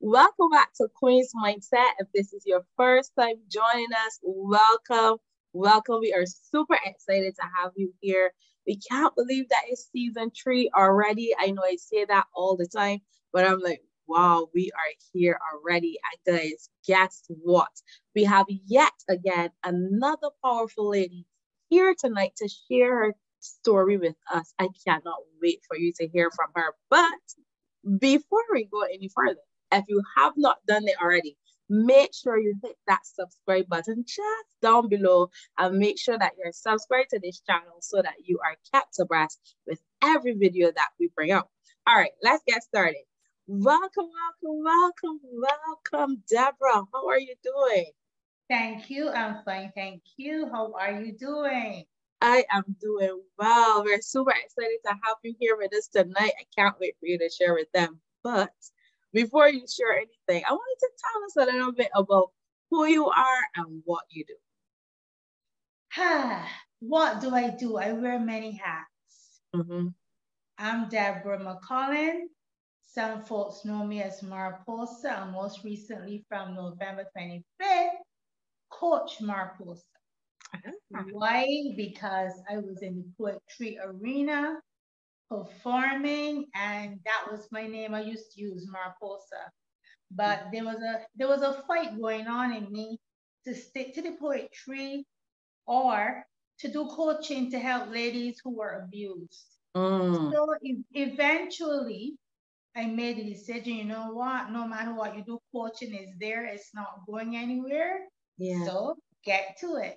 Welcome back to Queen's Mindset. If this is your first time joining us, welcome. Welcome. We are super excited to have you here. We can't believe that it's season three already. I know I say that all the time, but I'm like, wow, we are here already. And guys, guess what? We have yet again another powerful lady here tonight to share her story with us. I cannot wait for you to hear from her. But before we go any further, if you have not done it already, make sure you hit that subscribe button just down below and make sure that you're subscribed to this channel so that you are kept abreast with every video that we bring out. All right, let's get started. Welcome, welcome, welcome, welcome, Deborah. How are you doing? Thank you. I'm fine. Thank you. How are you doing? I am doing well. We're super excited to have you here with us tonight. I can't wait for you to share with them. But before you share anything, I wanted to tell us a little bit about who you are and what you do. what do I do? I wear many hats. Mm-hmm. I'm Deborah McCollin. Some folks know me as Mariposa, and most recently from November 25th, Coach Mariposa. Uh-huh. Why? Because I was in the poetry arena performing, and that was my name. I used to use Mariposa, but there was a there was a fight going on in me to stick to the poetry or to do coaching to help ladies who were abused. Mm. So e- eventually, I made a decision. You know what? No matter what you do, coaching is there. It's not going anywhere. Yeah. So get to it.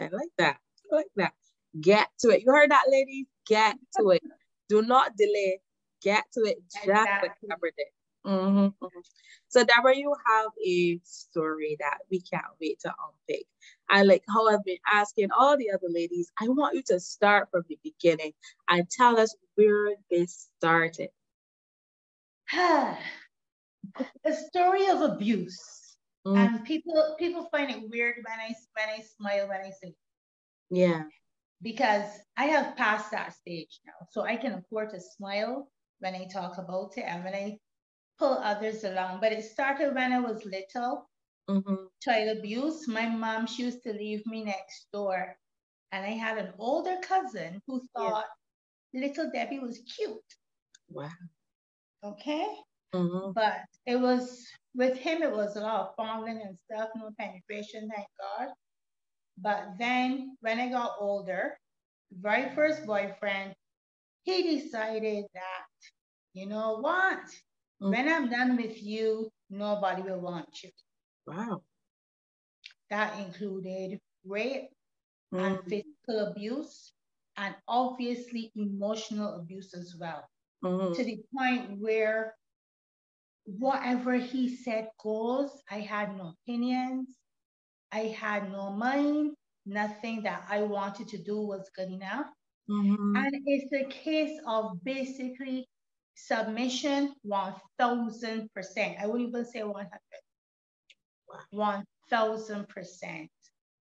I like that. I like that. Get to it. You heard that, ladies? Get to it. Do not delay. Get to it just exactly. like Deborah did. Mm-hmm, mm-hmm. So, Deborah, you have a story that we can't wait to unpick. I like how I've been asking all the other ladies. I want you to start from the beginning and tell us where this started. a story of abuse, mm. and people people find it weird when I when I smile when I say, yeah, because I have passed that stage now. So I can afford to smile when I talk about it and when I pull others along. But it started when I was little. Mm-hmm. Child abuse. My mom, she used to leave me next door. And I had an older cousin who thought yeah. little Debbie was cute. Wow. Okay. Mm-hmm. But it was with him, it was a lot of fondling and stuff, no penetration, thank God. But then when I got older, very first boyfriend, he decided that, you know what? Mm-hmm. When I'm done with you, nobody will want you. Wow. That included rape mm-hmm. and physical abuse, and obviously emotional abuse as well. Mm-hmm. To the point where whatever he said goes, I had no opinions. I had no mind. Nothing that I wanted to do was good enough. Mm-hmm. And it's a case of basically submission 1000%. I wouldn't even say 100. Wow. 1000%.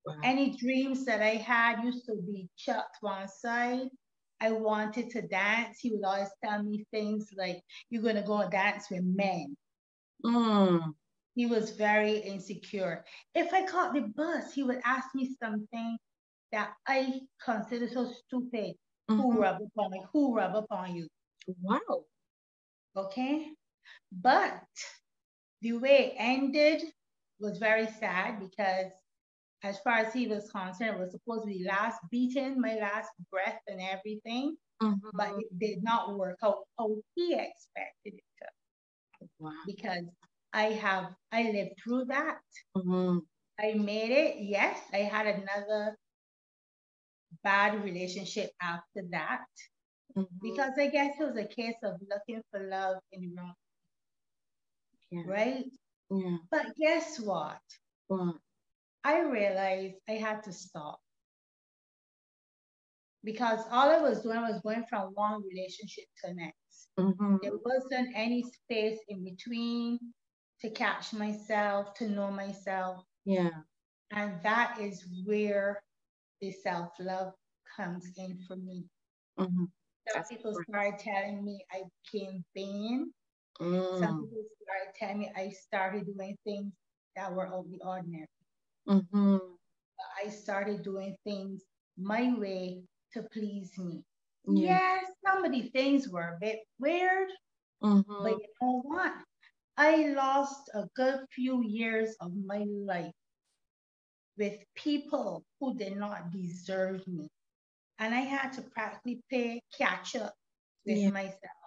Wow. Any dreams that I had used to be chucked one side. I wanted to dance. He would always tell me things like, You're going to go and dance with men. Mm. He was very insecure. If I caught the bus, he would ask me something that I consider so stupid. Mm-hmm. Who rub upon me? Who rub upon you? Wow. Okay. But the way it ended was very sad because as far as he was concerned, was supposed to be last beaten, my last breath and everything. Mm-hmm. But it did not work out how he expected it to. Wow. Because I have, I lived through that. Mm-hmm. I made it. Yes, I had another bad relationship after that mm-hmm. because I guess it was a case of looking for love in the wrong. Yeah. Right? Yeah. But guess what? What? I realized I had to stop. because all I was doing was going from one relationship to the next. Mm-hmm. There wasn't any space in between to catch myself, to know myself. Yeah. And that is where the self love comes in for me. Mm-hmm. Some people started telling me I became vain. Some Mm. people started telling me I started doing things that were of the ordinary. Mm-hmm. I started doing things my way to please me. Yeah. Yes, some of the things were a bit weird, Mm-hmm. but you know what? I lost a good few years of my life with people who did not deserve me. And I had to practically pay catch up with Yeah. myself.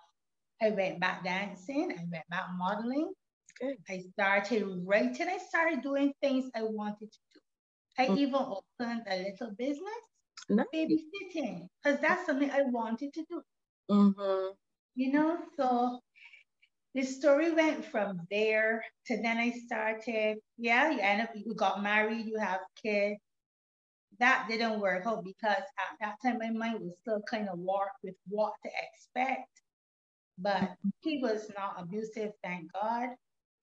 I went back dancing, I went back modeling, Good. I started writing, I started doing things I wanted to do. I Mm. even opened a little business, Nice. babysitting, because that's something I wanted to do. Mm-hmm. You know, so the story went from there to then I started, yeah, you end up, you got married, you have kids. That didn't work out because at that time my mind was still kind of warped with what to expect. But he was not abusive, thank God.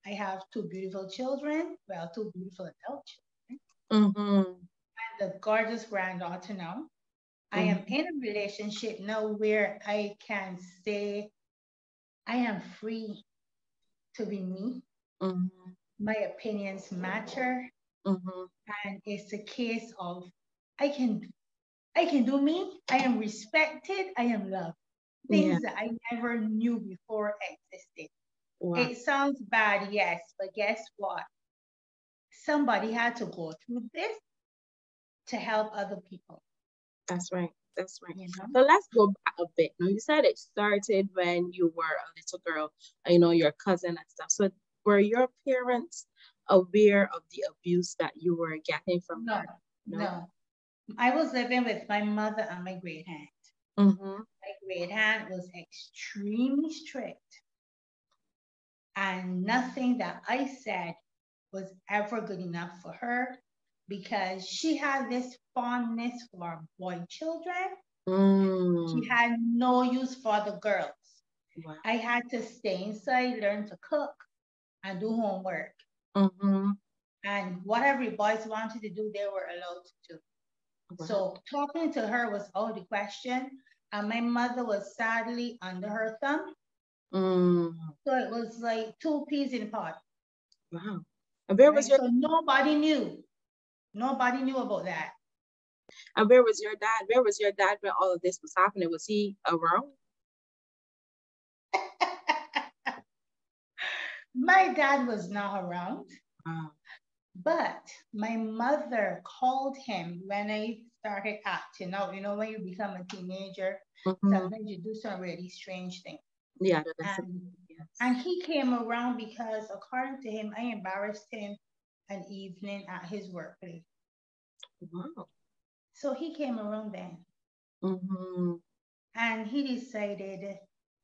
I have two beautiful children, well, two beautiful adult children, Mm-hmm. and a gorgeous granddaughter now. I am in a relationship now where I can say I am free to be me. Mm-hmm. My opinions matter. Mm-hmm. And it's a case of I can I can do me. I am respected. I am loved. Things that I never knew before existed. Wow. It sounds bad, yes, but guess what? Somebody had to go through this to help other people. That's right. That's right. You know? So let's go back a bit. Now you said it started when you were a little girl, you know, your cousin and stuff. So were your parents aware of the abuse that you were getting from No, her? no. I was living with my mother and my great aunt. Mm-hmm. my great aunt was extremely strict. And nothing that I said was ever good enough for her because she had this fondness for boy children. Mm. She had no use for the girls. Wow. I had to stay inside, learn to cook, and do homework. Mm-hmm. And whatever boys wanted to do, they were allowed to do. So talking to her was out of the question. And my mother was sadly under her thumb. Mm. So it was like two peas in a pod. Wow. And where was right? your So nobody knew. Nobody knew about that. and where was your dad? Where was your dad when all of this was happening? Was he around? My dad was not around, Wow. but my mother called him when I started acting out. You know, when you become a teenager, Mhm. sometimes you do some really strange things. Yeah, that's And, yes. and he came around because, according to him, I embarrassed him an evening at his workplace. Wow. So he came around then. Mm-hmm. And he decided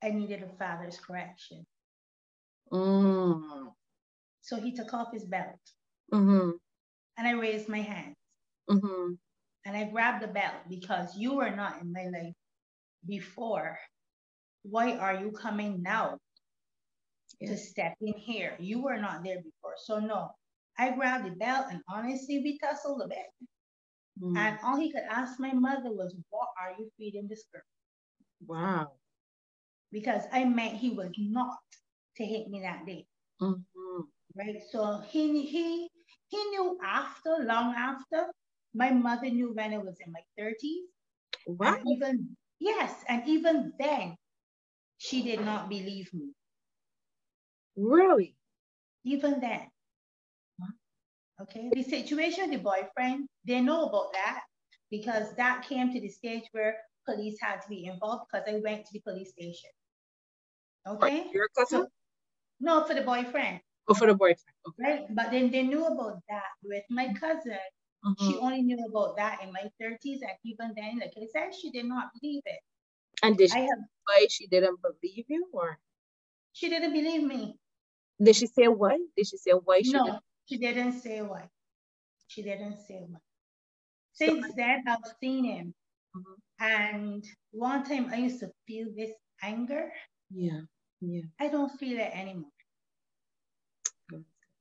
I needed a father's correction. Mm. So he took off his belt Mm-hmm. and I raised my hand Mm-hmm. and I grabbed the belt because you were not in my life before. Why are you coming now to step in here? You were not there before. So no, I grabbed the belt and honestly we tussled a bit. Mm. And all he could ask my mother was, what are you feeding this girl? Wow. Because I meant he was not to hit me that day. Mm-hmm. right? So he he he knew after, long after. My mother knew when I was in my 30s. Wow. And even yes, and even then, she did not believe me. Really? Even then. Okay. The situation the boyfriend, they know about that because that came to the stage where police had to be involved because I went to the police station. Okay. Your cousin? No, for the boyfriend, Oh, for the boyfriend. Okay. right? But then they knew about that with my cousin. She Mhm. only knew about that in my 30s, and even then, like I said, she did not believe it. And did I she have, why she didn't believe you, or she didn't believe me. did she say why? Did she say why she no, didn't? she didn't say why. She didn't say why. Since then, I've seen him Mm-hmm. And one time I used to feel this anger. Yeah. Yeah. I don't feel it anymore.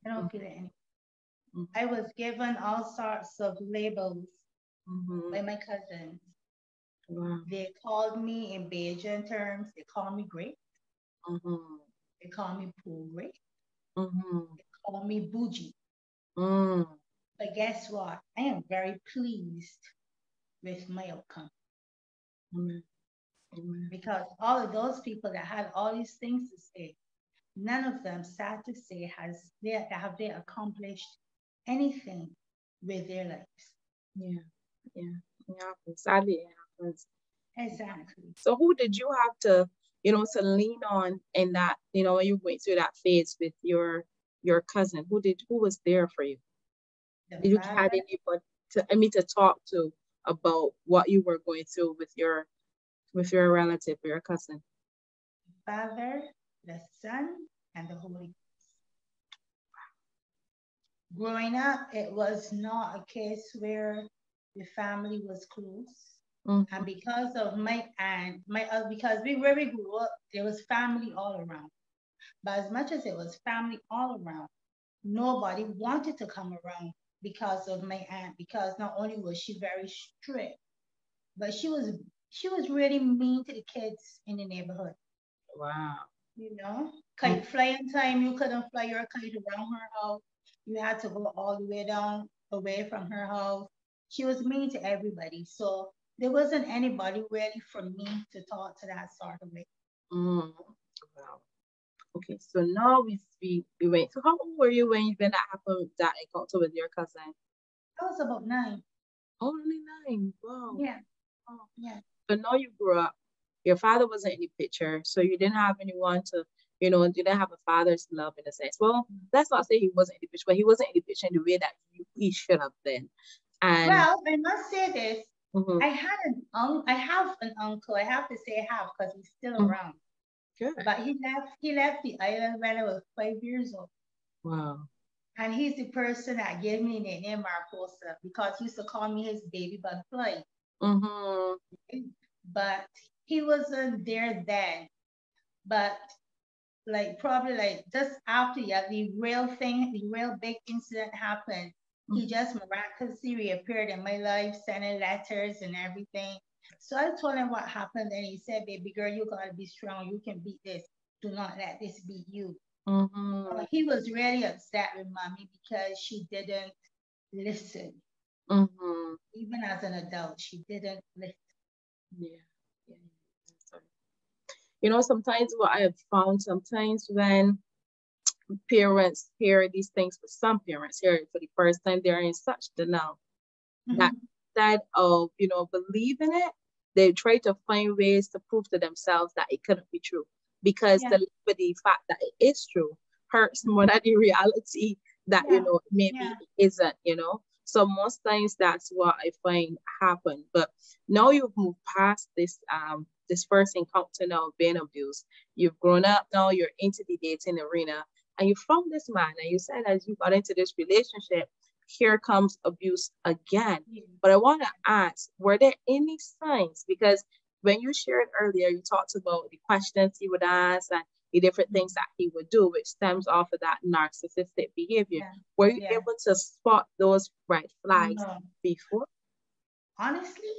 I don't feel it anymore. Mm-hmm. I was given all sorts of labels mm-hmm. by my cousins. Wow. They called me in Bajan terms, they called me great. Mm-hmm. They call me poor great. Mm-hmm. They call me bougie. Mm. But guess what? I am very pleased with my outcome. Amen. Amen. Because all of those people that had all these things to say, none of them, sad to say, has they have they accomplished anything with their lives. Yeah, yeah, happens. Sadly, it Exactly. So, who did you have to, you know, to lean on in that, you know, when you went through that phase with your your cousin? Who did who was there for you? The did you had anybody to I mean to talk to about what you were going through with your with your relative your cousin? Father, the Son, and the Holy Ghost. Growing up, it was not a case where the family was close. Mm-hmm. And because of my aunt, my uh, because we where we grew up, there was family all around. But as much as it was family all around, nobody wanted to come around because of my aunt. Because not only was she very strict, but she was she was really mean to the kids in the neighborhood. Wow. You know, kite mm-hmm. flying time, you couldn't fly your kite around her house. You had to go all the way down away from her house. She was mean to everybody. So there wasn't anybody ready for me to talk to that sort of way. Mm. Wow. Okay, so now we speak. We went. So how old were you when when that happened? That encounter with your cousin? I was about nine. Only nine. Wow. Yeah. Oh. Yeah. So now you grew up. Your father wasn't in the picture, so you didn't have anyone to, you know, you didn't have a father's love in a sense. Well, let's not say he wasn't in the picture, but he wasn't in the picture in the way that he, he should have been. And well, I must say this. Mm-hmm. I had an un- I have an uncle. I have to say I have because he's still mm-hmm. around. Good. But he left he left the island when I was five years old. Wow. And he's the person that gave me the name Mariposa because he used to call me his baby butterfly. Mm-hmm. But he wasn't there then. But like probably like just after yeah, the real thing, the real big incident happened. He mm-hmm. just miraculously reappeared in my life, sending letters and everything. So I told him what happened, and he said, "Baby girl, you gotta be strong. You can beat this. Do not let this beat you." Mm-hmm. he was really upset with mommy because she didn't listen. Mm-hmm. Even as an adult, she didn't listen. Yeah. yeah. You know, sometimes what I have found, sometimes when parents hear these things, for some parents hear it for the first time, they're in such denial mm-hmm. that instead of, you know, believing it, they try to find ways to prove to themselves that it couldn't be true because yeah. the, the fact that it is true hurts more than the reality that yeah. you know maybe yeah. isn't you know so most times that's what i find happen but now you've moved past this um this first encounter now of being abused you've grown up now you're into the dating arena and you found this man and you said as you got into this relationship here comes abuse again. But I want to ask, were there any signs? Because when you shared earlier, you talked about the questions he would ask and the different things that he would do, which stems off of that narcissistic behavior. Yeah. Were you yeah. able to spot those red flags no. before? Honestly,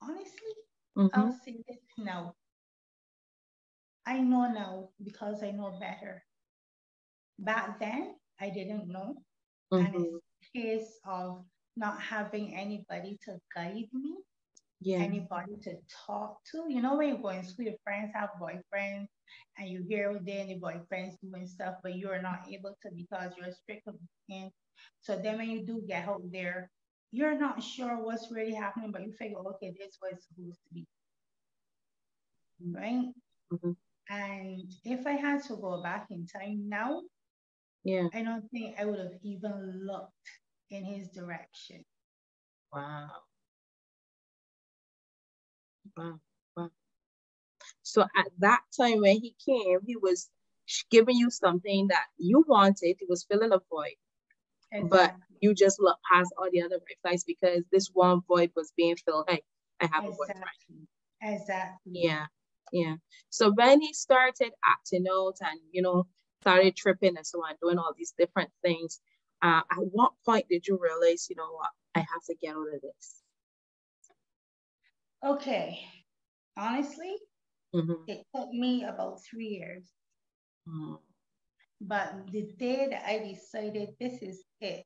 honestly, mm-hmm. I'll say this now. I know now because I know better. Back then, I didn't know. Mm-hmm. And it's a case of not having anybody to guide me, yeah. anybody to talk to. You know, when you go in school, your friends have boyfriends, and you hear what they and the boyfriends doing stuff, but you're not able to because you're strict. So then when you do get out there, you're not sure what's really happening, but you figure, okay, this is what it's supposed to be. Right? Mm-hmm. And if I had to go back in time now, yeah. I don't think I would have even looked in his direction. Wow. Wow. Wow. So at that time when he came, he was giving you something that you wanted. He was filling a void. exactly. but you just look past all the other red flags because this one void was being filled. Hey, I have exactly. a boyfriend. Exactly. Yeah, yeah. So when he started acting out and you know started tripping and so on, doing all these different things, uh, at what point did you realize, you know what, I have to get out of this? Okay, honestly, mm-hmm. it took me about three years. Mm-hmm. But the day that I decided this is it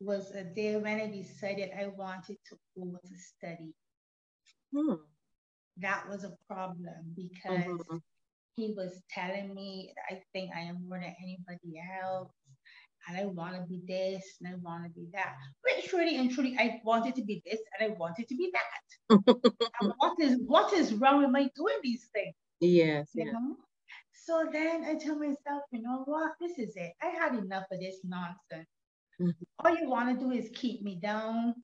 was a day when I decided I wanted to go to study. Hmm. That was a problem because mm-hmm. he was telling me, I think I am more than anybody else. And I want to be this and I want to be that. Which truly and truly, I wanted to be this and I wanted to be that. what is what is wrong with my doing these things? Yes. You know? So then I tell myself, you know what? This is it. I had enough of this nonsense. Mm-hmm. All you want to do is keep me down.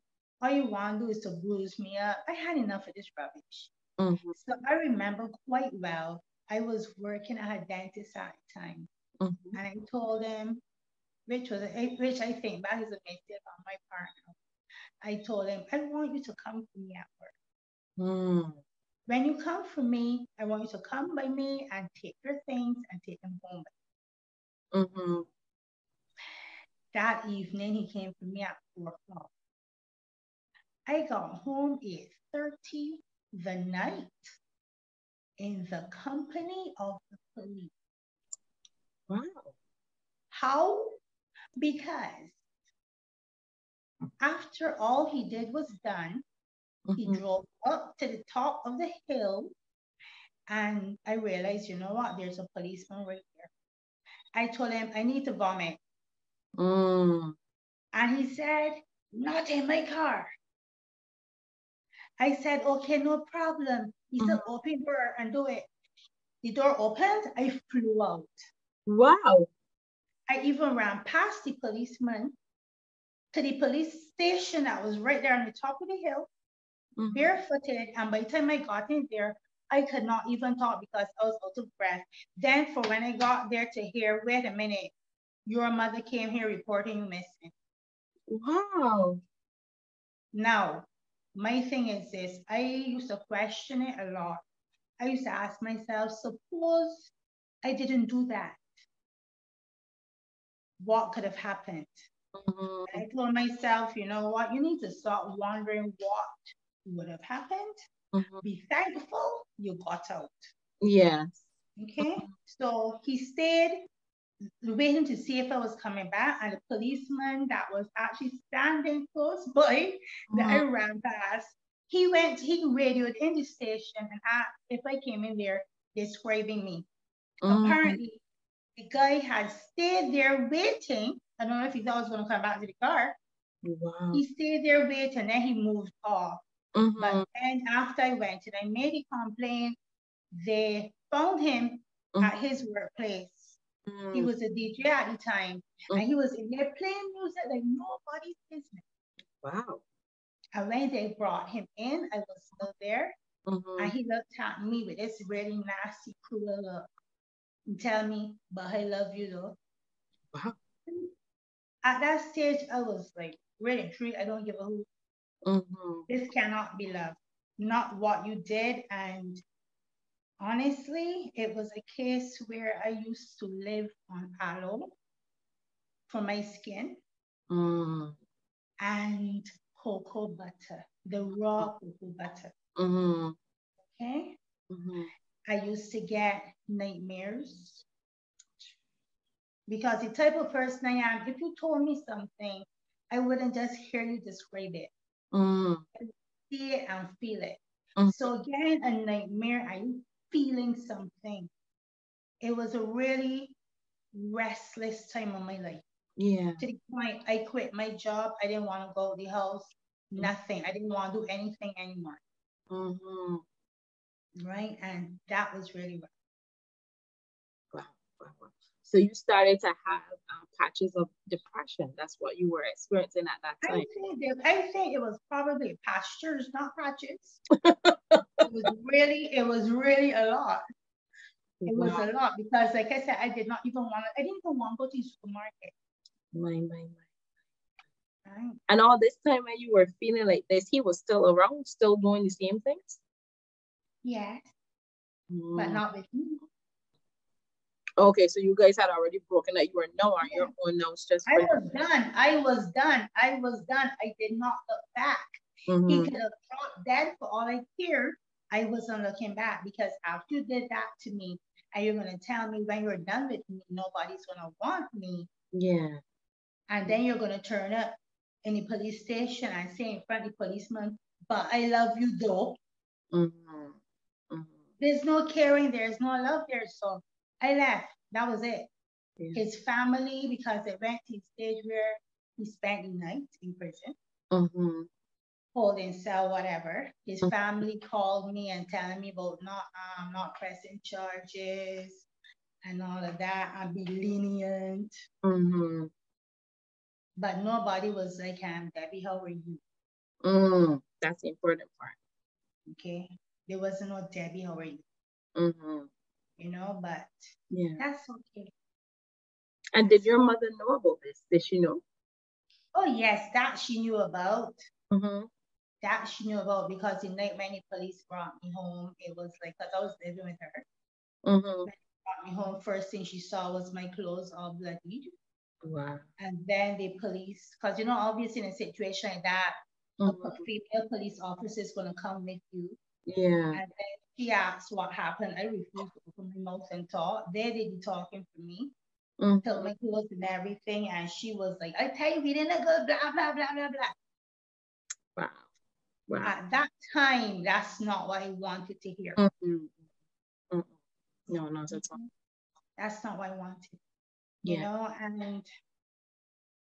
All you want to do is to bruise me up. I had enough of this rubbish. Mm-hmm. So I remember quite well. I was working at a dentist at the time, mm-hmm. and I told him, which was which I think that is a mistake on my partner. I told him, I want you to come to me at work. Mm. When you come for me, I want you to come by me and take your things and take them home. Mm-hmm. That evening, he came for me at four o'clock. I got home at 30 the night in the company of the police. Wow. How? Because after all he did was done, he mm-hmm. drove up to the top of the hill and I realized, you know what, there's a policeman right here. I told him, I need to vomit. Mm. And he said, Not in my car. I said, Okay, no problem. He mm-hmm. said, Open door and do it. The door opened, I flew out. Wow. I even ran past the policeman to the police station that was right there on the top of the hill mm-hmm. barefooted. And by the time I got in there, I could not even talk because I was out of breath. Then for when I got there to hear, wait a minute, your mother came here reporting you missing. Wow. Now, my thing is this, I used to question it a lot. I used to ask myself, suppose I didn't do that. What could have happened? Mm-hmm. I told myself, you know what, you need to start wondering what would have happened. Mm-hmm. Be thankful you got out. Yes. Okay. So he stayed waiting to see if I was coming back, and the policeman that was actually standing close by mm-hmm. that I mm-hmm. ran past, he went, he radioed in the station and asked if I came in there describing me. Mm-hmm. Apparently, the guy had stayed there waiting. I don't know if he thought I was going to come back to the car. Wow. He stayed there waiting, and then he moved off. Mm-hmm. But then after I went and I made a complaint, they found him mm-hmm. at his workplace. Mm-hmm. He was a DJ at the time, and he was in there playing music like nobody's business. Wow. And when they brought him in, I was still there, mm-hmm. and he looked at me with this really nasty, cruel look and tell me, but I love you though. Wow. At that stage, I was like, really, truly, I don't give a hoot. Mm-hmm. This cannot be love, not what you did. And honestly, it was a case where I used to live on aloe for my skin mm. and cocoa butter, the raw cocoa butter. Mm-hmm. Okay. Mm-hmm. I used to get nightmares because the type of person I am, if you told me something, I wouldn't just hear you describe it. Mm. See it and feel it. Mm. So again, a nightmare, I'm feeling something. It was a really restless time of my life. Yeah. To the point I quit my job. I didn't want to go to the house. Nothing. I didn't want to do anything anymore. Mm-hmm. Right. And that was really rough. Wow. wow, wow. So you started to have um, patches of depression. That's what you were experiencing at that time. I think, I think it was probably pastures, not patches. it was really, it was really a lot. It wow. was a lot because, like I said, I did not even want I didn't even want to go to the supermarket. My, my, my. Right. And all this time when you were feeling like this, he was still around, still doing the same things? Yes. Mm. But not with me. Okay, so you guys had already broken that you were no on your own now. It's just I was done. I was done. I was done. I did not look back. Mm-hmm. He could have thought dead for all I cared. I wasn't looking back because after you did that to me, and you're gonna tell me when you're done with me, nobody's gonna want me. Yeah. And then you're gonna turn up in the police station and say in front of the policeman, but I love you though. Mm-hmm. Mm-hmm. There's no caring, there's no love there. So I left. That was it. Yeah. His family, because it went to a stage where he spent the night in prison, mm-hmm. holding cell, whatever. His mm-hmm. family called me and telling me about not um not pressing charges and all of that and be lenient. Mm-hmm. But nobody was like, um, Debbie, how are you? Mm, that's the important part. Okay. There wasn't no Debbie, how are you? Mm-hmm you know, but yeah, that's okay. And did your mother know about this? Did she know? Oh yes, that she knew about. Mm-hmm. That she knew about because the night many police brought me home, it was like because I was living with her. Mm-hmm. brought me home. First thing she saw was my clothes all bloodied. Wow. And then the police, because you know, obviously in a situation like that, mm-hmm. a female police officer is gonna come with you. Yeah. And then she asked what happened. I refused to open my mouth and talk. They did the talking for me. Mm-hmm. Tell my clothes and everything. And she was like, I tell you, we didn't go blah, blah, blah, blah, blah. Wow. Wow. At that time, that's not what I wanted to hear. Mm-hmm. Mm-hmm. No, not at all. That's not what I wanted. Yeah. You know, and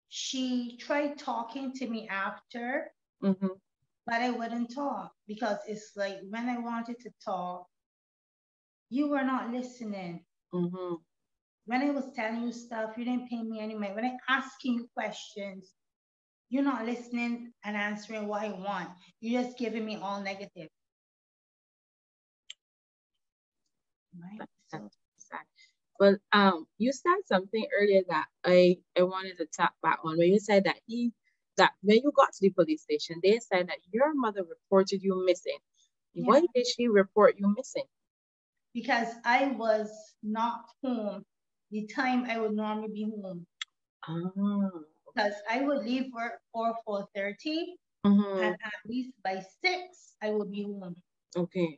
she tried talking to me after. Mm-hmm but I wouldn't talk because it's like when I wanted to talk, you were not listening. Mm-hmm. When I was telling you stuff, you didn't pay me any mind. When I asking you questions, you're not listening and answering what I want. You're just giving me all negative. Right. So. Well, um, you said something earlier that I I wanted to tap back on. Where you said that he that when you got to the police station, they said that your mother reported you missing. Yeah. Why did she report you missing? Because I was not home the time I would normally be home. Oh. Because I would leave work for 4.30 mm-hmm. and at least by 6 I would be home. Okay.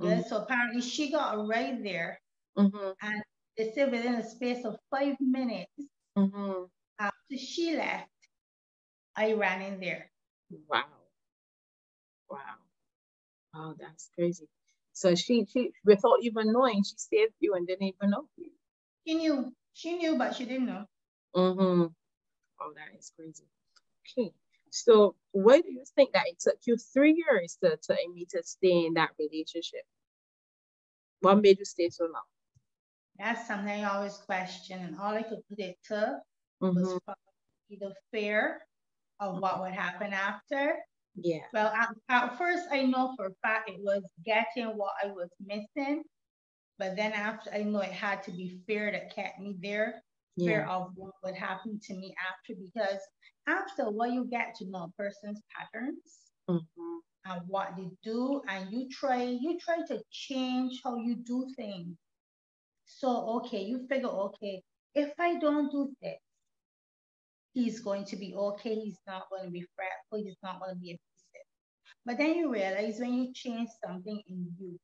Yeah, mm-hmm. so apparently she got right there. Mm-hmm. And they said within a space of five minutes mm-hmm. after she left, I ran in there. Wow. Wow. Wow, that's crazy. So she, she, without even knowing, she saved you and didn't even know. you. She knew. She knew, but she didn't know. Mm-hmm. Oh, that is crazy. Okay. So why do you think that it took you three years to, to me to stay in that relationship? What made you stay so long? That's something I always question. And all I could put it to mm-hmm. was either fear of what would happen after. Yeah. Well, at, at, first, I know for a fact it was getting what I was missing. But then after, I know it had to be fear that kept me there, yeah. fear of what would happen to me after. Because after what you get to know a person's patterns mm-hmm. and what they do, and you try, you try to change how you do things. So, okay, you figure, okay, if I don't do this, he's going to be okay. He's not going to be fretful. He's not going to be abusive. But then you realize when you change something in you,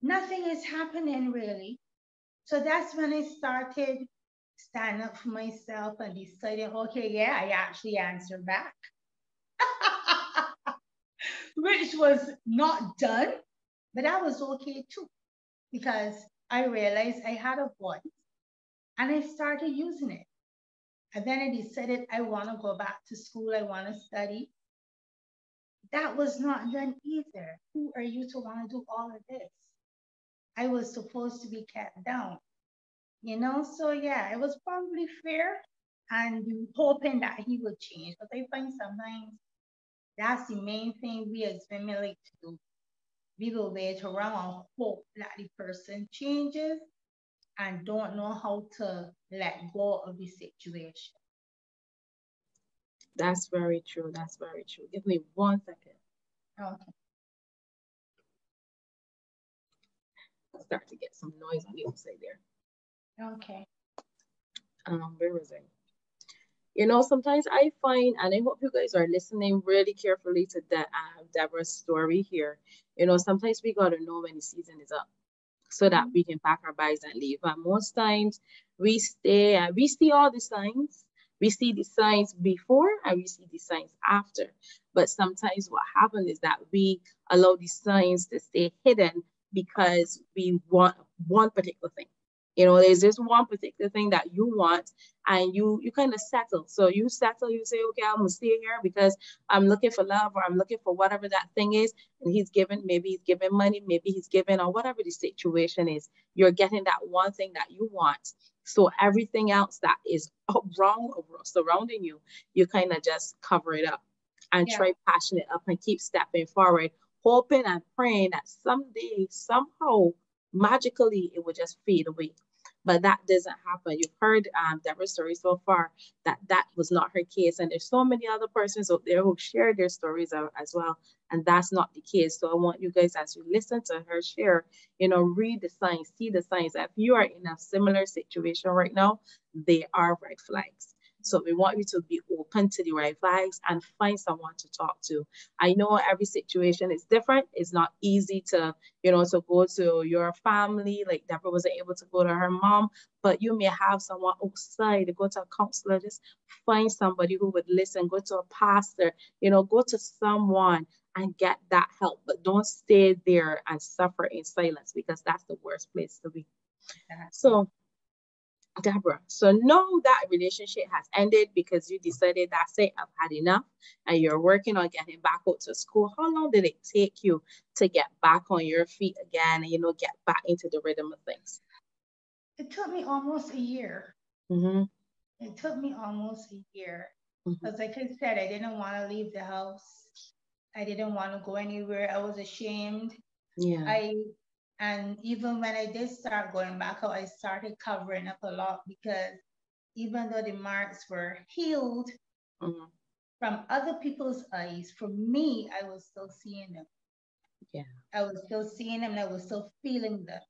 nothing is happening really. So that's when I started standing up for myself and deciding, okay, yeah, I actually answer back. Which was not done, but that was okay too, because I realized I had a voice and I started using it. And then I decided I want to go back to school, I want to study. That was not done either. Who are you to want to do all of this? I was supposed to be kept down, you know? So, yeah, it was probably fair and hoping that he would change. But I find sometimes that's the main thing we as women like to do. we will wait around and hope that the person changes and don't know how to let go of the situation. That's very true. That's very true. Give me one second. Okay. I'll start to get some noise on the outside there. Okay. Um, where was I? You know, sometimes I find, and I hope you guys are listening really carefully to that uh, Deborah's story here. You know, sometimes we gotta know when the season is up so that we can pack our bags and leave. But most times we stay and we see all the signs. We see the signs before and we see the signs after. But sometimes what happens is that we allow the signs to stay hidden because we want one particular thing. You know, there's this one particular thing that you want and you you kind of settle. So you settle, you say, okay, I'm gonna stay here because I'm looking for love or I'm looking for whatever that thing is. And he's given, maybe he's giving money, maybe he's giving, or whatever the situation is. You're getting that one thing that you want. So everything else that is wrong surrounding you, you kind of just cover it up and yeah. try passion it up and keep stepping forward, hoping and praying that someday, somehow, magically, it will just fade away but that doesn't happen. You've heard um, Deborah's story so far that that was not her case. And there's so many other persons out there who share their stories as well. And that's not the case. So I want you guys, as you listen to her share, you know, read the signs, see the signs. If you are in a similar situation right now, they are red flags. So we want you to be open to the right flags and find someone to talk to. I know every situation is different. It's not easy to, you know, to go to your family. Like Deborah wasn't able to go to her mom, but you may have someone outside go to a counselor. Just find somebody who would listen. Go to a pastor. You know, go to someone and get that help. But don't stay there and suffer in silence because that's the worst place to be. So Deborah, so know that relationship has ended because you decided that's it, I've had enough, and you're working on getting back out to school. How long did it take you to get back on your feet again and, you know, get back into the rhythm of things? It took me almost a year. Mm-hmm. It took me almost a year. Because, mm-hmm. like I said, I didn't want to leave the house. I didn't want to go anywhere. I was ashamed. Yeah. I and even when I did start going back out, I started covering up a lot because even though the marks were healed mm-hmm. from other people's eyes, for me, I was still seeing them. Yeah. I was still seeing them and I was still feeling them.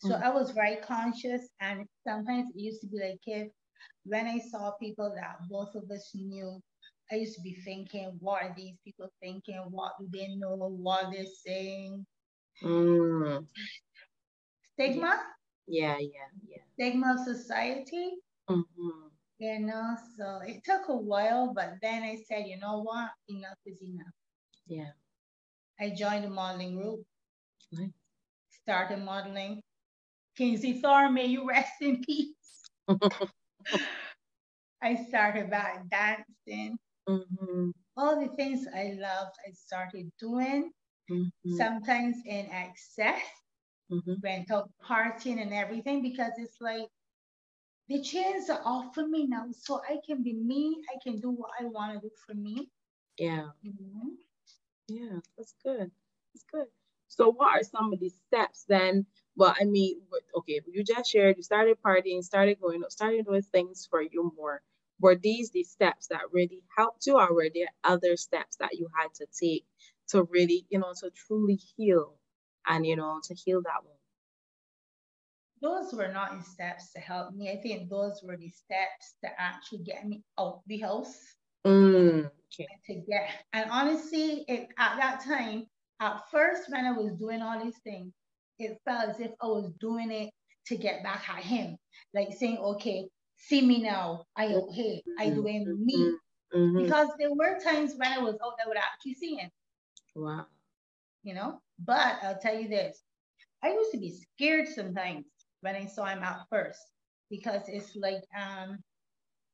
So mm-hmm. I was very conscious. And sometimes it used to be like if when I saw people that both of us knew, I used to be thinking, what are these people thinking? What do they know? What they're saying? Mm. Stigma? Yeah, yeah, yeah. Stigma of society? Mm-hmm. You know, so it took a while, but then I said, you know what? Enough is enough. Yeah. I joined the modeling group. Started modeling. Kinsey Thor, may you rest in peace. I started back dancing. Mm-hmm. All the things I loved, I started doing mm-hmm. sometimes in excess, mm-hmm. partying and everything because it's like the chains are off for me now. So I can be me, I can do what I want to do for me. Yeah. Mm-hmm. Yeah, that's good. That's good. So what are some of the steps then? Well, I mean, okay, you just shared you started partying, started going, started doing things for you more. Were these the steps that really helped you, or were there other steps that you had to take to really, you know, to truly heal and, you know, to heal that wound? Those were not steps to help me. I think those were the steps to actually get me out the house. Mm, okay. To get, and honestly, it, at that time, at first, when I was doing all these things, it felt as if I was doing it to get back at him. Like saying, okay, see me now. I okay, I mm-hmm. doing me. Mm-hmm. Because there were times when I was out there without actually seeing. Wow. You know, but I'll tell you this I used to be scared sometimes when I saw him out first because it's like, um,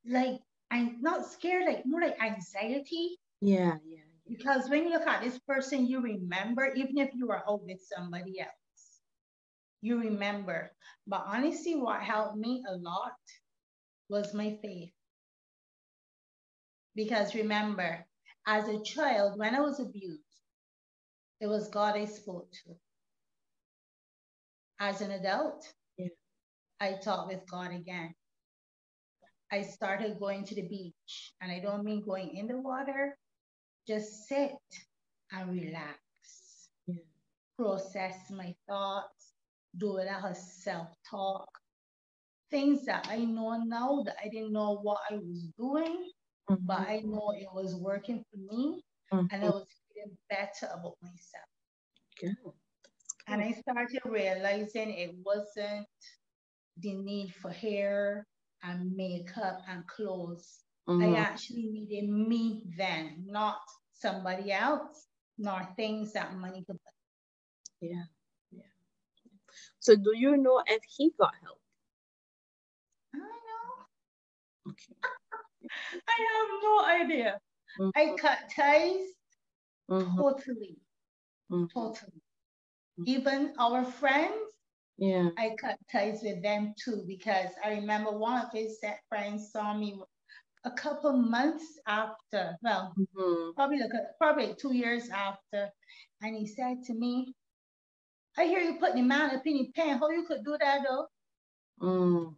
like I'm not scared, like more like anxiety. Yeah, yeah. Because when you look at this person, you remember, even if you are out with somebody else, you remember. But honestly, what helped me a lot was my faith. Because remember, as a child, when I was abused, it was God I spoke to. As an adult, Yeah. I talked with God again. I started going to the beach, and I don't mean going in the water, just sit and relax, Yeah. process my thoughts, do a lot of self talk, things that I know now that I didn't know what I was doing, but I know it was working for me and I Mhm. was better about myself. Good. And I started realizing it wasn't the need for hair and makeup and clothes. I Mhm. actually needed me then, not somebody else, nor things that money could buy. Yeah. Yeah. So do you know if he got help? I know. Okay. I have no idea. I Mhm. cut ties Mhm. totally, Mhm. totally. Mhm. Even our friends, Yeah. I cut ties with them too because I remember one of his set friends saw me a couple months after, well, Mhm. probably like a, probably two years after, and he said to me, "I hear you putting a man up in your pen. How you could do that though?" Mm.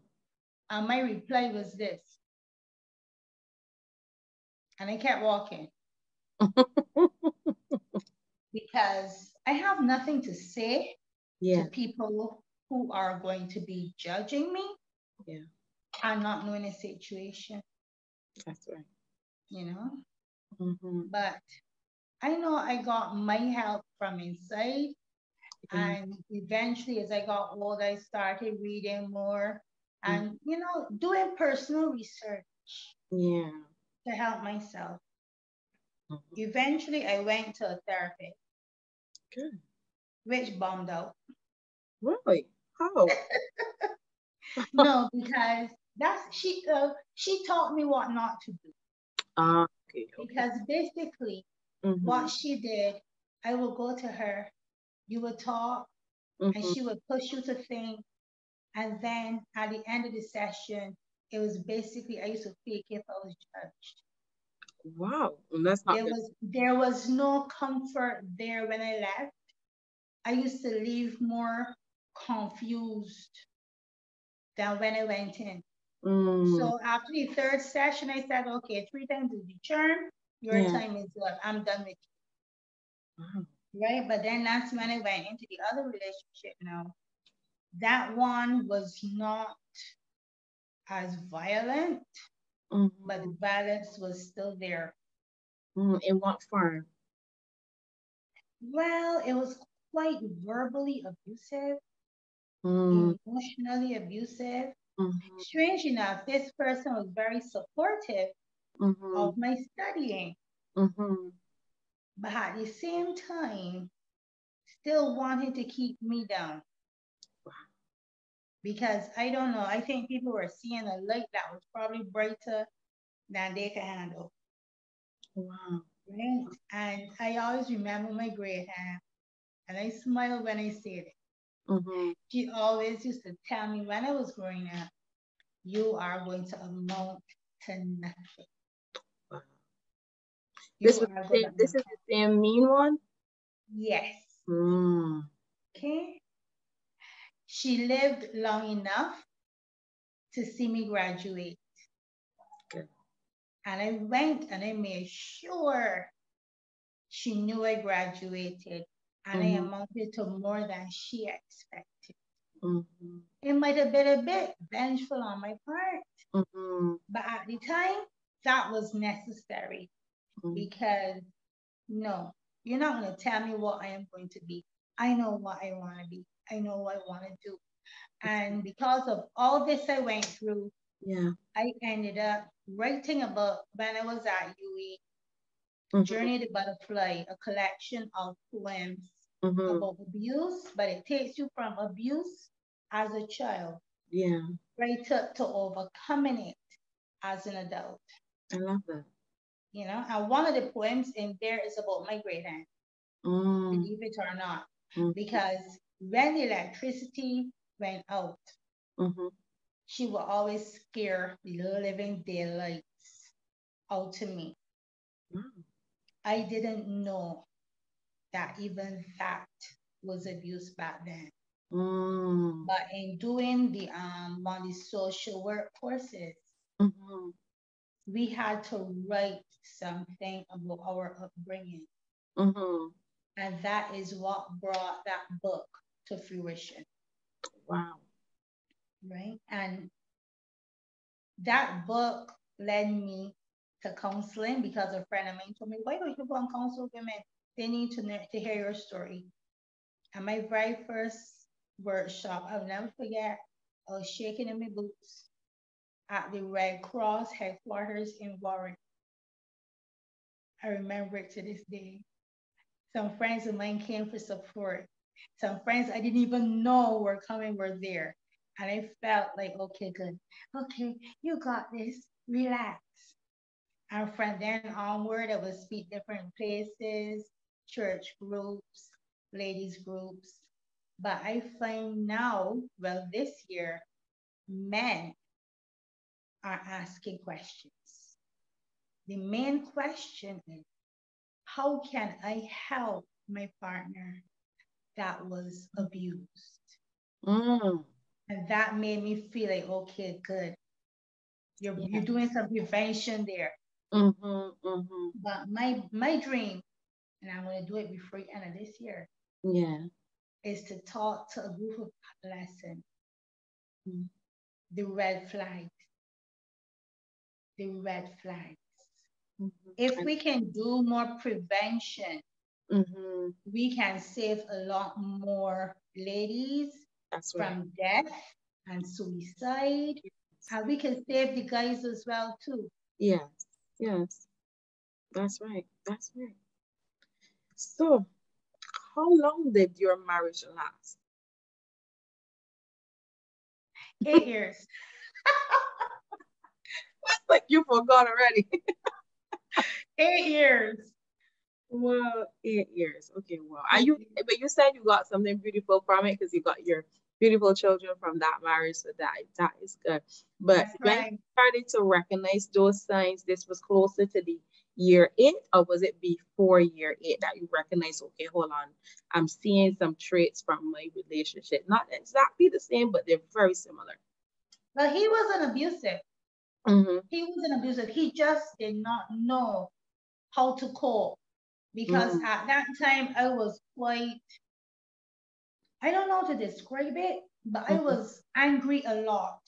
And my reply was this, and I kept walking because I have nothing to say Yeah. to people who are going to be judging me Yeah. and not knowing the situation, That's right. you know. Mhm. But I know I got my help from inside. Yeah. And eventually, as I got old, I started reading more and, you know, doing personal research Yeah. to help myself. Mhm. Eventually, I went to a therapist, which bombed out. Really? How? no, because that's she. Uh, she taught me what not to do. Ah, okay. okay. Because basically, Mhm. what she did, I would go to her, you would talk, and Mhm. she would push you to think. And then at the end of the session, it was basically I used to fake if I was judged. Wow. And that's not There good. was there was no comfort there when I left. I used to leave more confused than when I went in. Mm. So after the third session, I said, okay, three times is the charm. Your Yeah. time is up. I'm done with Wow. you. Right. But then that's when I went into the other relationship now. That one was not as violent, Mhm. but the violence was still there. Mm. In what form? Well, it was quite verbally abusive, Mm. emotionally abusive. Mhm. Strange enough, this person was very supportive Mhm. of my studying, Mhm. but at the same time, still wanted to keep me down. Because I don't know, I think people were seeing a light that was probably brighter than they could handle. Wow. Right? And I always remember my great aunt, and I smile when I say it. Mhm. She always used to tell me when I was growing up, you are going to amount to nothing. Wow. This was the same, this is the same mean one? Yes. Mm. Okay. She lived long enough to see me graduate. Good. And I went and I made sure she knew I graduated and I Mhm. amounted to more than she expected. Mhm. It might have been a bit vengeful on my part, Mhm. but at the time, that was necessary Mhm. because no, you're not going to tell me what I am going to be. I know what I want to be. I know what I want to do. And because of all this I went through, Yeah. I ended up writing a book when I was at UWI, Mhm. Journey the Butterfly, a collection of poems Mhm. about abuse, but it takes you from abuse as a child Yeah. right up to overcoming it as an adult. I love that. You know, and one of the poems in there is about my great aunt, Mm. believe it or not, Mm. because when electricity went out, Mhm. she would always scare the living daylights out to me. Wow. I didn't know that even that was abuse back then. Mm. But in doing the um on the social work courses, Mm-hmm. we had to write something about our upbringing. Mm-hmm. And that is what brought that book to fruition. Wow. Right. And that book led me to counseling because a friend of mine told me, why don't you go and counsel women? They need to, know, to hear your story. And my very first workshop, I'll never forget, I was shaking in my boots at the Red Cross headquarters in Warren. I remember it to this day. Some friends of mine came for support. Some friends I didn't even know were coming were there. And I felt like, okay, good. Okay, you got this. Relax. And from then onward, I would speak different places, church groups, ladies groups. But I find now, well, this year, men are asking questions. The main question is, how can I help my partner that was abused? Mm. And that made me feel like, okay, good. You're, you're doing some prevention there. Mm-hmm. Mm-hmm. But my my dream, and I'm gonna do it before the end of this year, Yeah. is to talk to a group of adolescents. Mm. The red flags. The red flags. Mm-hmm. If we can do more prevention, Mm-hmm. we can save a lot more ladies That's right. from death and suicide. And we can save the guys as well too. Yes. Yes. That's right. That's right. So, how long did your marriage last? Eight years. It's like you forgot already. Eight years. Well, eight years. Okay. Well, are you? But you said you got something beautiful from it because you got your beautiful children from that marriage. So that that is good. But That's when right. you started to recognize those signs, this was closer to the year eight, or was it before year eight that you recognized? Okay, hold on. I'm seeing some traits from my relationship. Not exactly the same, but they're very similar. But he wasn't abusive. Mm-hmm. He wasn't abusive. He just did not know how to cope. Because Mm. at that time I was quite I don't know how to describe it, but I Mhm. was angry a lot.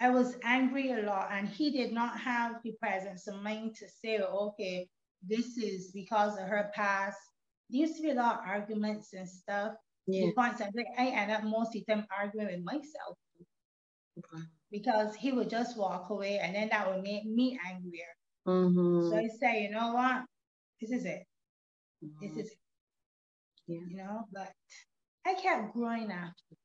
I was angry a lot, and he did not have the presence of mind to say, okay, this is because of her past. There used to be a lot of arguments and stuff. Yeah. I I end up most of the time arguing with myself Okay. because he would just walk away, and then that would make me angrier. Mm-hmm. So I say, you know what? This is it. This Mhm. is it, Yeah. you know. But I kept growing after.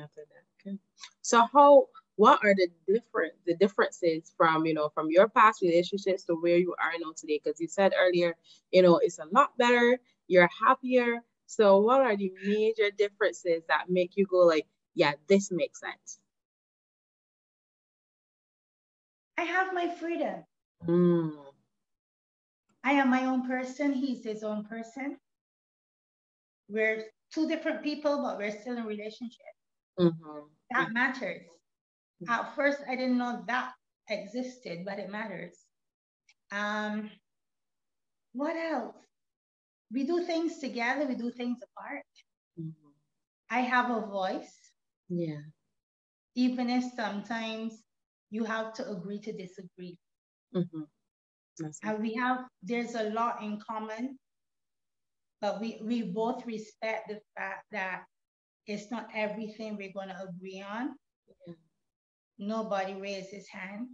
after that. Okay. So how what are the different the differences from you know from your past relationships to where you are now today? Because you said earlier, you know, it's a lot better, you're happier. So what are the major differences that make you go like, yeah, this makes sense? I have my freedom. Mm, I am my own person. He's his own person. We're two different people, but we're still in a relationship. mhm, That matters. At first, I didn't know that existed, but it matters. Um, what else? We do things together. We do things apart. mhm. I have a voice, Yeah. even if sometimes you have to agree to disagree. And we have, there's a lot in common, but we, we both respect the fact that it's not everything we're going to agree on. Yeah. Nobody raises hands.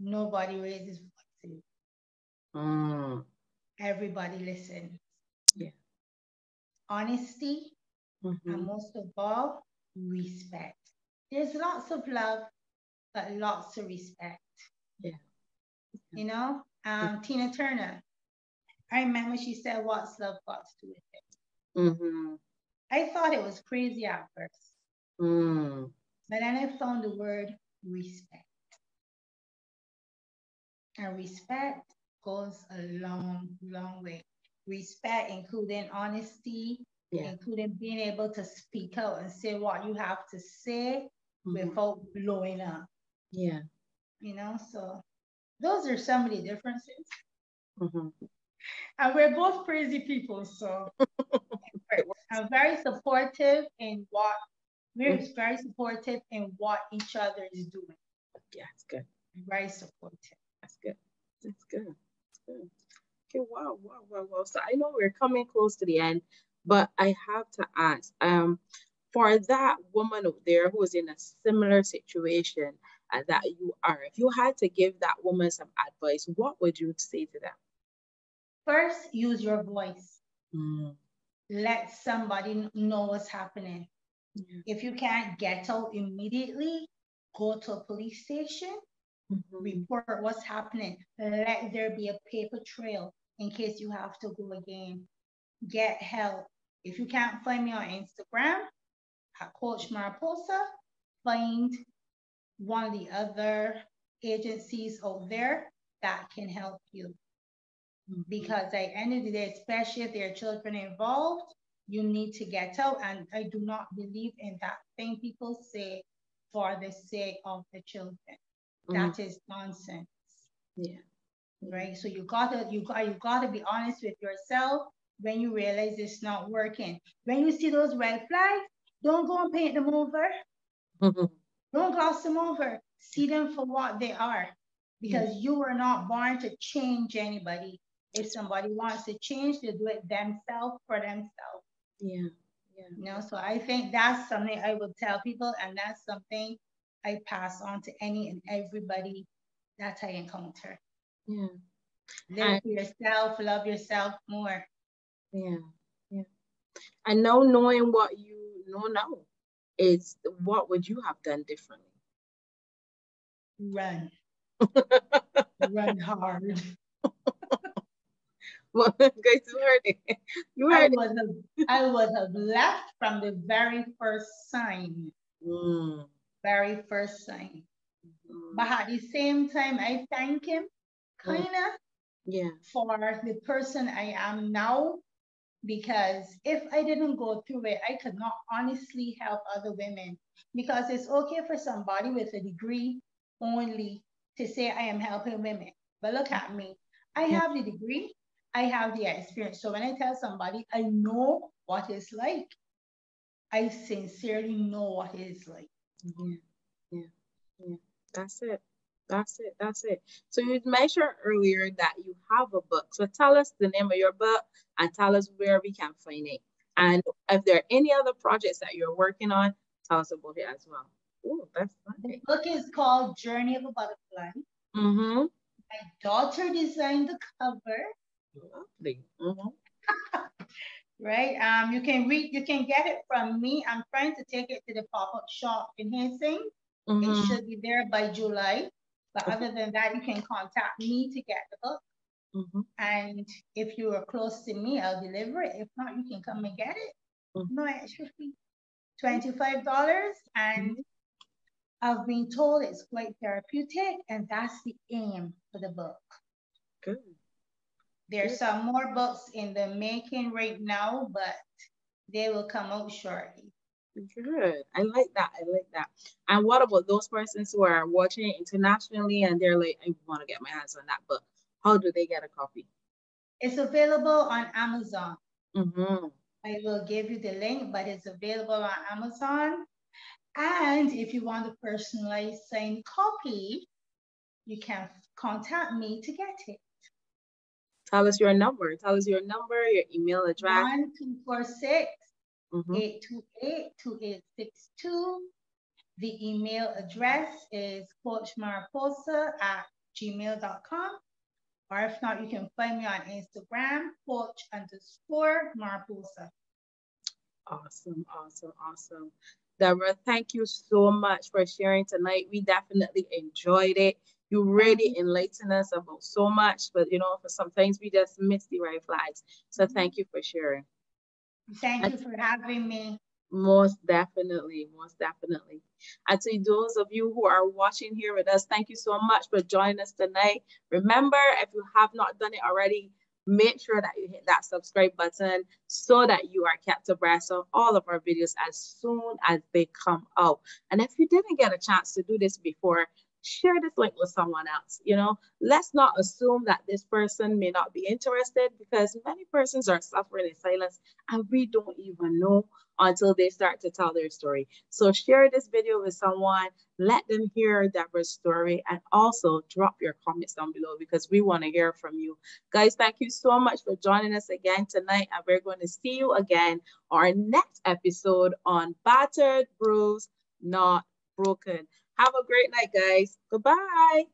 Nobody raises voices. Mm, Everybody listens. Yeah. Honesty, and mhm. most of all, respect. There's lots of love, but lots of respect. Yeah. You know, um, Tina Turner, I remember she said, What's love got to do with it? Mhm. I thought it was crazy at first, Mm, but then I found the word respect. And respect goes a long, long way. Respect, including honesty, yeah. including being able to speak out and say what you have to say mm-hmm. without blowing up. Yeah. You know, so those are so many differences. Mm-hmm. And we're both crazy people, so I'm very supportive in what we're mm-hmm. very supportive in what each other is doing. Yeah, it's good. Very supportive. That's good. That's good. That's good. Okay, wow, wow, wow, wow. So I know we're coming close to the end, but I have to ask, um, for that woman out there who is in a similar situation that you are, if you had to give that woman some advice, what would you say to them? First, use your voice. Mm. Let somebody know what's happening. Mm. If you can't get out immediately, go to a police station, mm-hmm. report what's happening. Let there be a paper trail in case you have to go again. Get help. If you can't find me on Instagram, at Coach Mariposa, find one of the other agencies out there that can help you. Mm-hmm. Because at the end of the day, especially if there are children involved, you need to get out. And I do not believe in that thing people say for the sake of the children. Mm-hmm. That is nonsense. Yeah. Right. So you gotta you got you gotta be honest with yourself when you realize it's not working. When you see those red flags, don't go and paint them over. Mm-hmm. Don't gloss them over. See them for what they are. Because you were not born to change anybody. If somebody wants to change, they do it themselves for themselves. Yeah. Yeah. You know, so I think that's something I would tell people, and that's something I pass on to any and everybody that I encounter. Yeah. Live for yourself, love yourself more. Yeah. Yeah. And now knowing what you know now is what would you have done differently? Run. Run hard. well, guys, you heard it. You heard I would, have, I would have left from the very first sign. Mm. Very first sign. Mm. But at the same time, I thank him, kind of, yeah, for the person I am now because if I didn't go through it, I could not honestly help other women. Because it's okay for somebody with a degree only to say I am helping women. But look at me. I mm-hmm. have the degree, I have the experience. So when I tell somebody, I know what it's like. I sincerely know what it is like. Yeah, yeah, yeah. That's it. That's it. That's it. So you mentioned earlier that you have a book. So tell us the name of your book and tell us where we can find it. And if there are any other projects that you're working on, tell us about it as well. Oh, that's funny. The book is called Journey of a Butterfly. Mm-hmm. My daughter designed the cover. Lovely. Mm-hmm. right. Um, you can read, you can get it from me. I'm trying to take it to the pop-up shop in Hastings. Mm-hmm. It should be there by July. But other than that, you can contact me to get the book. Mm-hmm. And if you are close to me, I'll deliver it. If not, you can come and get it. Mm-hmm. No extra fee. $25. And mm-hmm. I've been told it's quite therapeutic, and that's the aim for the book. Good. There's Good. some more books in the making right now, but they will come out shortly. Good. I like that. I like that. And what about those persons who are watching internationally and they're like, I want to get my hands on that book? How do they get a copy? It's available on Amazon. Mm-hmm. I will give you the link, but it's available on Amazon. And if you want a personalized signed copy, you can contact me to get it. Tell us your number. Tell us your number, your email address. One two four six. Mm-hmm. 828-2862. The email address is coachmariposa at gmail.com. Or if not, you can find me on Instagram, coach underscore mariposa. Awesome, awesome, awesome. Deborah, thank you so much for sharing tonight. We definitely enjoyed it. You really enlightened us about so much, but you know, for some things we just miss the right flags. So mm-hmm. thank you for sharing. Thank you for having me. Most definitely, most definitely. And to those of you who are watching here with us, thank you so much for joining us tonight. Remember, if you have not done it already, make sure that you hit that subscribe button so that you are kept abreast of all of our videos as soon as they come out. And if you didn't get a chance to do this before, share this link with someone else. You know, let's not assume that this person may not be interested because many persons are suffering in silence and we don't even know until they start to tell their story. So share this video with someone, let them hear Deborah's story, and also drop your comments down below because we want to hear from you. Guys, thank you so much for joining us again tonight, and we're going to see you again on our next episode on Battered, Bruised, Not Broken. Have a great night, guys. Goodbye.